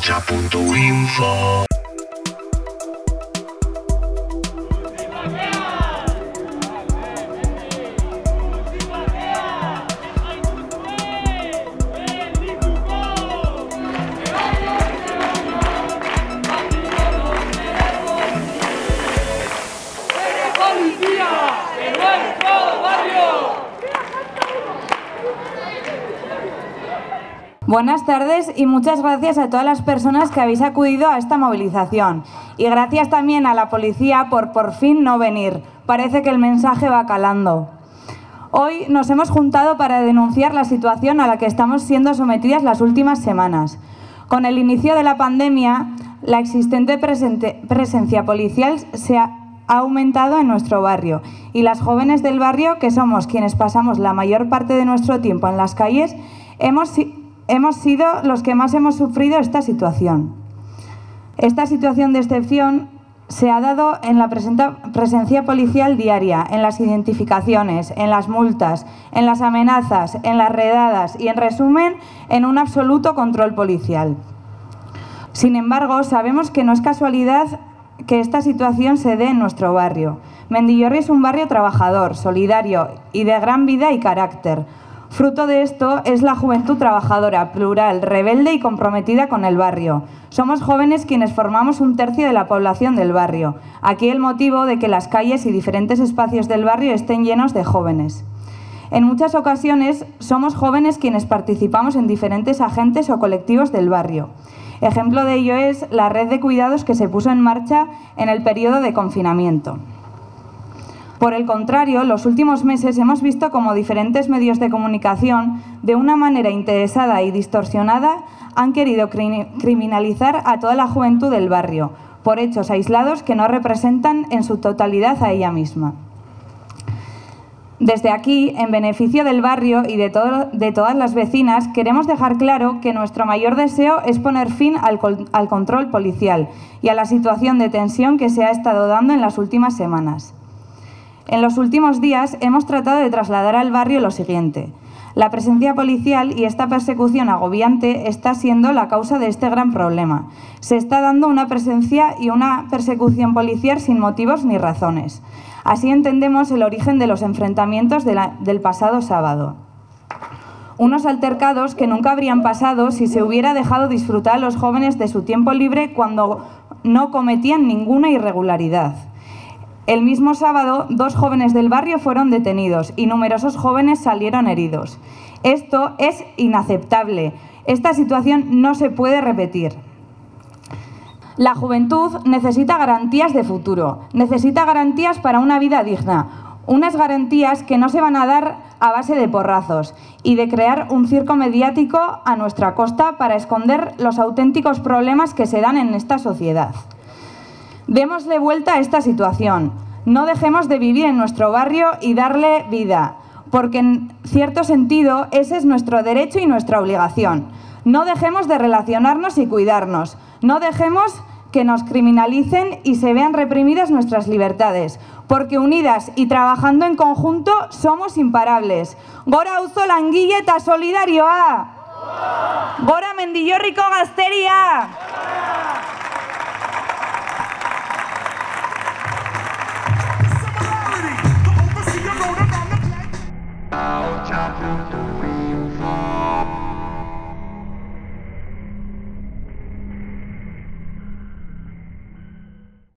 radiopocha.info. Buenas tardes y muchas gracias a todas las personas que habéis acudido a esta movilización. Y gracias también a la policía por por fin no venir. Parece que el mensaje va calando. Hoy nos hemos juntado para denunciar la situación a la que estamos siendo sometidas las últimas semanas. Con el inicio de la pandemia, la existente presencia policial se ha aumentado en nuestro barrio y las jóvenes del barrio, que somos quienes pasamos la mayor parte de nuestro tiempo en las calles, hemos, hemos sido los que más hemos sufrido esta situación. Esta situación de excepción se ha dado en la presencia policial diaria, en las identificaciones, en las multas, en las amenazas, en las redadas y, en resumen, en un absoluto control policial. Sin embargo, sabemos que no es casualidad que esta situación se dé en nuestro barrio. Mendillorri es un barrio trabajador, solidario y de gran vida y carácter. Fruto de esto es la juventud trabajadora, plural, rebelde y comprometida con el barrio. Somos jóvenes quienes formamos un tercio de la población del barrio. Aquí el motivo de que las calles y diferentes espacios del barrio estén llenos de jóvenes. En muchas ocasiones somos jóvenes quienes participamos en diferentes agentes o colectivos del barrio. Ejemplo de ello es la red de cuidados que se puso en marcha en el periodo de confinamiento. Por el contrario, los últimos meses hemos visto como diferentes medios de comunicación, de una manera interesada y distorsionada, han querido cri- criminalizar a toda la juventud del barrio, por hechos aislados que no representan en su totalidad a ella misma. Desde aquí, en beneficio del barrio y de, todas las vecinas, queremos dejar claro que nuestro mayor deseo es poner fin al control policial y a la situación de tensión que se ha estado dando en las últimas semanas. En los últimos días hemos tratado de trasladar al barrio lo siguiente. La presencia policial y esta persecución agobiante está siendo la causa de este gran problema. Se está dando una presencia y una persecución policial sin motivos ni razones. Así entendemos el origen de los enfrentamientos del pasado sábado. Unos altercados que nunca habrían pasado si se hubiera dejado disfrutar a los jóvenes de su tiempo libre cuando no cometían ninguna irregularidad. El mismo sábado, dos jóvenes del barrio fueron detenidos y numerosos jóvenes salieron heridos. Esto es inaceptable. Esta situación no se puede repetir. La juventud necesita garantías de futuro, necesita garantías para una vida digna, unas garantías que no se van a dar a base de porrazos y de crear un circo mediático a nuestra costa para esconder los auténticos problemas que se dan en esta sociedad. Démosle vuelta a esta situación. No dejemos de vivir en nuestro barrio y darle vida, porque en cierto sentido ese es nuestro derecho y nuestra obligación. No dejemos de relacionarnos y cuidarnos. No dejemos que nos criminalicen y se vean reprimidas nuestras libertades, porque unidas y trabajando en conjunto somos imparables. Gora auzo langile eta solidarioa! Gora!